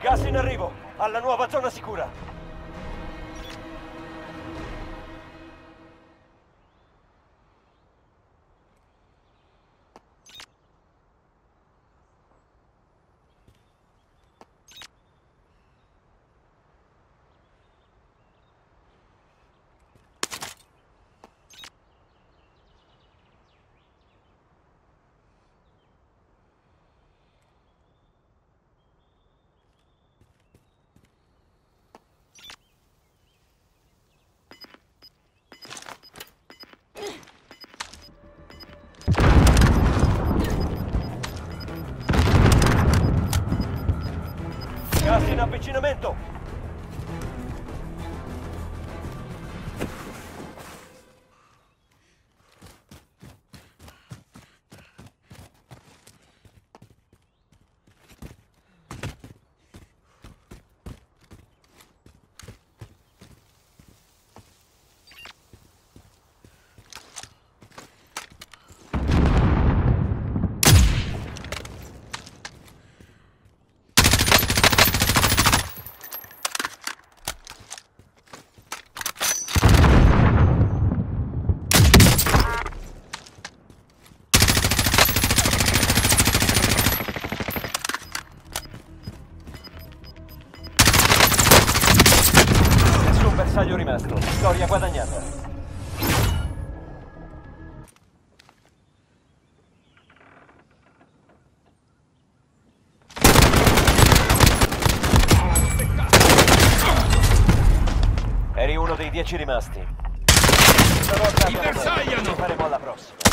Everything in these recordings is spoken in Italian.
Gas in arrivo, alla nuova zona sicura. Avvicinamento. Bersaglio rimasto. Vittoria guadagnata. Eri uno dei dieci rimasti. Stavolta fatto. bersagliano! Faremo alla prossima.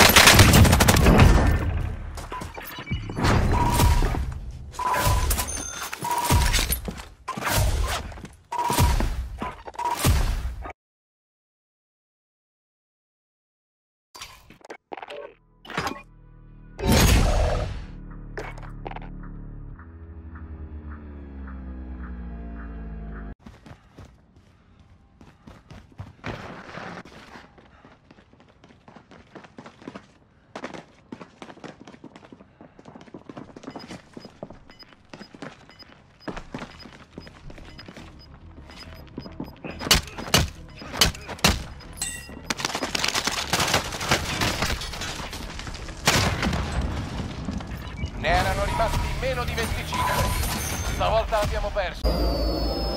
Erano rimasti meno di 25. Stavolta abbiamo perso.